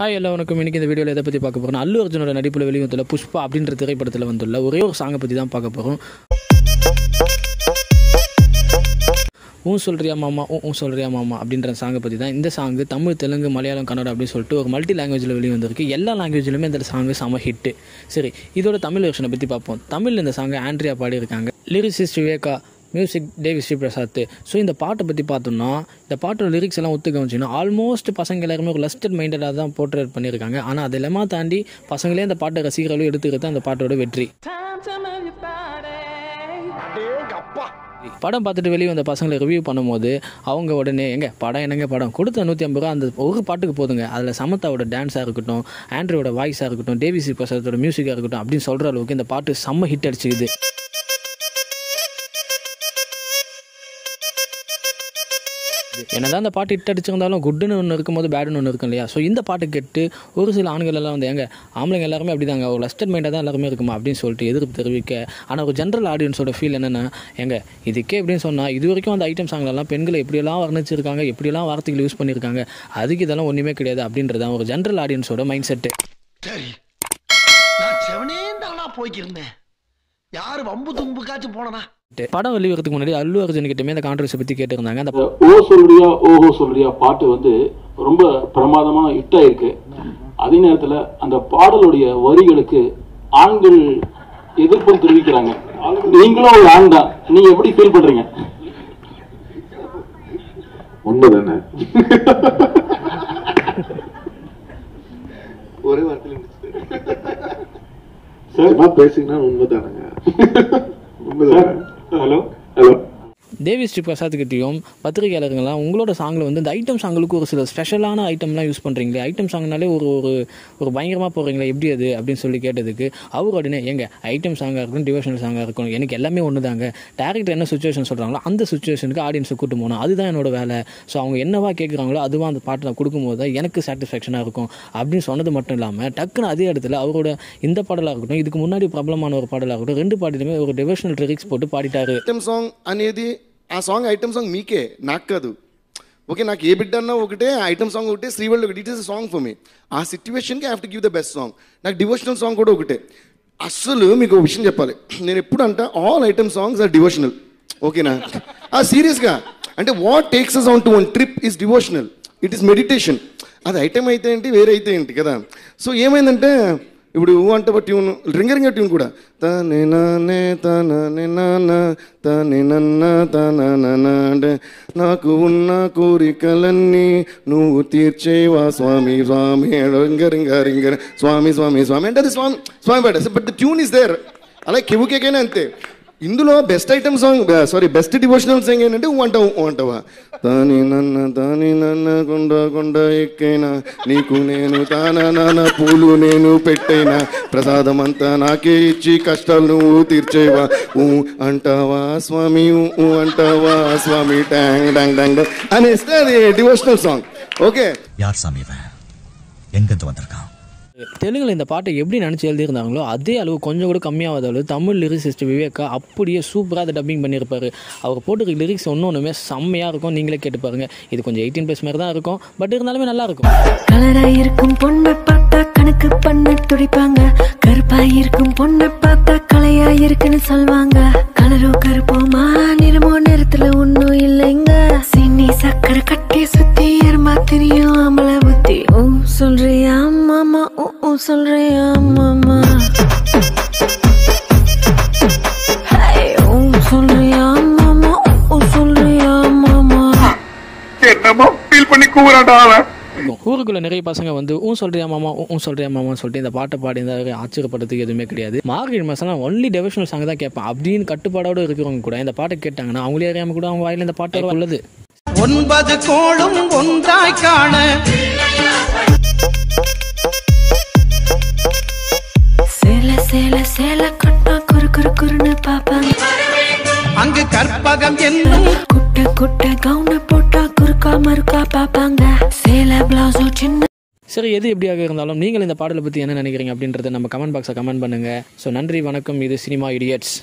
Hi எல்லா வணக்கம் இன்றைக்கி இந்த வீடியோவில் எதை பற்றி பார்க்க போகிறோம் அல்லு அர்ஜுனோட நடிப்பில் வெளிவந்துள்ள புஷ்பா அப்படின்ற திரைப்படத்தில் வந்துள்ள ஒரே ஒரு சாங்கை பற்றி தான் பார்க்க போகிறோம் ஊ சொல்கிறியா மாமா ஊ ஊ சொல்கிறியா மாமா அப்படின்ற சாங்கை பற்றி தான். இந்த சாங்கு தமிழ் தெலுங்கு மலையாளம் கன்னடம் அப்படின்னு சொல்லிட்டு ஒரு மல்டி லாங்குவேஜில் வெளியே வந்திருக்கு எல்லா லாங்குவேஜ்லையுமே இந்த சாங்கு செம ஹிட்டு சரி இதோட தமிழ் வெர்ஷனை பற்றி பார்ப்போம். தமிழில் இந்த சாங்கை ஆண்ட்ரியா பாடியிருக்காங்க. Lyricist Viveka music Devi Sri Prasad so இந்த பாட்டை பற்றி பார்த்தோம்னா இந்த பாட்டோட லிரிக்ஸ் எல்லாம் ஒத்து கவனிச்சிங்கன்னா ஆல்மோஸ்ட் பசங்க எல்லாருமே ஒரு லஸ்டட் மைண்டடாக தான் போர்ட்ரேட் பண்ணியிருக்காங்க. ஆனால் அது எல்லாமே தாண்டி பசங்களே அந்த பாட்டை ரசிகர்களும் எடுத்துக்கிறது அந்த பாட்டோட வெற்றி. படம் பார்த்துட்டு வெளியே வந்த பசங்களை ரிவ்யூ பண்ணும்போது அவங்க உடனே எங்க படம் என்னங்க படம்? கொடுத்த நூற்றி ஐம்பது ரூபா அந்த ஒரு பாட்டுக்கு போதுங்க. அதில் சமத்தாவோட டான்ஸாக இருக்கட்டும் ஆண்ட்ரியோட வாய்ஸாக இருக்கட்டும் தேவி ஸ்ரீ பிரசாத்தோட மியூசிக்காக இருக்கட்டும் அப்படின்னு சொல்கிற அளவுக்கு இந்த பாட்டு செம்ம ஹிட் அடிச்சுக்குது. என்னதான் அந்த பாட்டு ஹிட் அடிச்சிருந்தாலும் குட்டுன்னு ஒன்று இருக்கும்போது பேடுன்னு ஒன்று இருக்கும் இல்லையா? ஸோ இந்த பாட்டு கேட்டு ஒரு சில ஆண்கள் எல்லாம் வந்து எங்க ஆம்பளைங்க எல்லாருமே அப்படி தாங்க ஒரு லஸ்டட் மைண்டாக தான் எல்லாருமே இருக்குமா? அப்படின்னு சொல்லிட்டு எதிர்ப்பு தெரிவிக்க ஆனால் ஒரு ஜென்ரல் ஆடியன்ஸோட ஃபீல் என்னென்னா எங்க இதுக்கே எப்படின்னு சொன்னால் இது வரைக்கும் அந்த ஐட்டம் சாங்லலாம் பெண்களை எப்படியெல்லாம் வர்ணிச்சிருக்காங்க எப்படியெல்லாம் வார்த்தைகள் யூஸ் பண்ணியிருக்காங்க அதுக்கு இதெல்லாம் ஒன்றுமே கிடையாது. அப்படின்றது தான் ஒரு ஜென்ரல் ஆடியன்ஸோட மைண்ட் செட்டு சரி நான் போய்க்கிருந்தேன். யாரு வம்பு தும்புக்காச்சும் போனனா? படம் வெளிவரத்துக்கு முன்னாடி அல்லு அர்ஜுன் கிட்டமே இந்த கான்ட்ரவர்சி பற்றி கேட்டிருந்தாங்க. அந்த ஓ சொல்றியா ஓஹோ சொல்றியா பாட்டு வந்து ரொம்ப பிரமாதமா ஹிட் ஆயிருக்கு. அதே நேரத்துல அந்த பாடலுடைய வரிகளுக்கு ஆண்கள் எதிர்ப்பும் தெரிவிக்கிறாங்க. நீங்களும் ஒரு ஆண் தான். நீங்க எப்படி ஃபீல் பண்றீங்க? உண்மைதானே ஒரே வார்த்தையில சார் சும்மா பேசிங்கன்னா உண்மைதானுங்க. உண்மைதானே? ஹலோ? ஹலோ? தேவி ஸ்ரீ பிரசாத்கிட்டையும் பத்திரிகையாளர்கள்லாம் உங்களோட சாங்கில் வந்து இந்த ஐட்டம் சாங்களுக்கு ஒரு சில ஸ்பெஷலான ஐட்டம்லாம் யூஸ் பண்ணுறீங்களே ஐட்டம் சாங்னாலே ஒரு ஒரு ஒரு பயங்கரமாக போடுறீங்களே? எப்படி அது? அப்படின்னு சொல்லி கேட்டதுக்கு அவர் உடனே எங்க ஐட்டம் சாங்காக இருக்கணும் டிவோஷனல் சாங்காக இருக்கணும் எனக்கு எல்லாமே ஒன்று தாங்க டேரக்டர் என்ன சுச்சுவேஷன் சொல்கிறாங்களோ அந்த சுச்சுவேஷனுக்கு ஆடியன்ஸை கூட்டு போகணும். அதுதான் என்னோட வேலை. ஸோ அவங்க என்னவா கேட்குறாங்களோ அதுவாக அந்த பாட்டு நான் கொடுக்கும்போது தான் எனக்கு சாட்டிஸ்ஃபேக்ஷனாக இருக்கும். அப்படின்னு சொன்னது மட்டும் இல்லாமல் டக்குன்னு அதே இடத்துல அவரோட இந்த பாடலாக இருக்கட்டும் இதுக்கு முன்னாடி பிரபலமான ஒரு பாடலாக இருக்கட்டும் ரெண்டு பாட்டிலுமே ஒரு டிவோஷனல் லிரிக்ஸ் போட்டு பாடிட்டாரு. சாங் அநேதி ఆ సాంగ్ ఐటమ్ సాంగ్ మీకే నాకు కాదు. ఓకే నాకు ఏ బిడ్డ అన్నా ఒకటే ఐటమ్ సాంగ్ ఒకటే శ్రీవల్డ్ ఒకటి it is song for me ఆ సిచ్యువేషన్కి I have to give the best song నాకు డివోషనల్ సాంగ్ కూడా ఒకటే. అస్సలు మీకు ఒక విషయం చెప్పాలి. నేను ఎప్పుడు అంట all item songs are devotional ఓకేనా? ఆ సీరియస్గా. అంటే what takes us on to one trip is devotional it is meditation అది ఐటమ్ అయితే ఏంటి వేరే అయితే ఏంటి కదా? సో ఏమైందంటే ఇప్పుడు ఊ అంటే ట్యూన్? రింగరింగ ట్యూన్ కూడా. తనే నానే తననే నాన్న తనే నన్న తన అంటే నాకు ఉన్న కోరికలన్నీ నువ్వు తీర్చేవా స్వామి స్వామి. రింగ రింగ రింగ స్వామి స్వామి స్వామి అంటే అది స్వామి స్వామి పాట. But the tune is there అలాగే కివుకేకైనా అంతే. ఇందులో best item song sorry best devotional song ఏంటంటే ఊ అంటావు ఊ తాని నన్న తాని కొండ కొండ ఎక్కైనా నీకు నేను తానన పూలు నేను పెట్టైనా ప్రసాదమంతా నాకే ఇచ్చి కష్టాలు నువ్వు తీర్చేవా ఊ అంటావా స్వామి ఊ అంటావా స్వామి ట్యాంగ్ డాంగ్ డాంగ్ అనేస్తే అది డివోషనల్ సాంగ్ ఓకే యార్ స్వామి ఎంగంత వందరకాం தெலுங்குல இந்த பாட்டை எப்படி நினச்சி எழுதியிருந்தாங்களோ அதே அளவு கொஞ்சம் கூட கம்மியாகாத அளவு தமிழ் லிரிக்ஸிஸ்ட் விவேகா அப்படியே சூப்பராக அதை டப்பிங் பண்ணியிருப்பார். அவர் போட்டு லிரிக்ஸ் ஒன்று ஒன்றுமே செம்மையாக இருக்கும். நீங்களே கேட்டு பாருங்க. இது கொஞ்சம் எயிட்டீன் ப்ளஸ் மாதிரி தான் இருக்கும். பட் இருந்தாலுமே நல்லா இருக்கும். கலராக இருக்கும் பொண்ணை பார்த்தா கணக்கு பண்ண துடிப்பாங்க. கருப்பாக இருக்கும் பொண்ணை பார்த்தா கலையாக இருக்குன்னு சொல்லுவாங்க கலரோ கருப்போமா நிறமோ நிறத்துல ஒண்ணும் இல்லைங்க. சின்னி சக்கரை கட்டி சுற்றி எருமா சொல்றியா மாமா சொல்றியா மாமா ஓ ஓ சொல்றியா மாமா என்னமோ ஃபீல் பண்ணி கூவுறான்டா அவன்? இருக்கும் ஊருக்குள்ள நிறைய பசங்க வந்து ஊன் சொல்றியா மாமா ஊன் சொல்றியா மாமான்னு சொல்லிட்டு இந்த பாட்டை பாடி இந்த ஆச்சரியப்படுறதுக்கு எதுவுமே கிடையாது. மார்கழி மாசம் ஒன்லி டெவோஷனல் சாங் தான் கேட்பேன். அப்படின்னு கட்டுப்பாடோட இருக்கிறவங்க கூட இந்த பாட்டை கேட்டாங்கன்னா அவங்களே அறியாம கூட அவங்க வாயில இந்த பாட்டு உள்ளது. ஒன்பது கோளும் ஒன்றாய் காண. சேல சேல கட்டா குறு குறு குறுன்னு பாப்பாங்க. அங்கு கற்பகம் என்னும் குட்ட குட்ட கவுன போட்டா குறுக்கா மறுக்கா பாப்பாங்க. சேல பிளவுஸோ சின்ன சரி எது எப்படியாக இருந்தாலும் நீங்கள் இந்த பாடலை பற்றி என்ன நினைக்கிறீங்க அப்படின்றத நம்ம கமெண்ட் பாக்ஸை கமெண்ட் பண்ணுங்கள் ஸோ நன்றி வணக்கம். இது சினிமா இடியட்ஸ்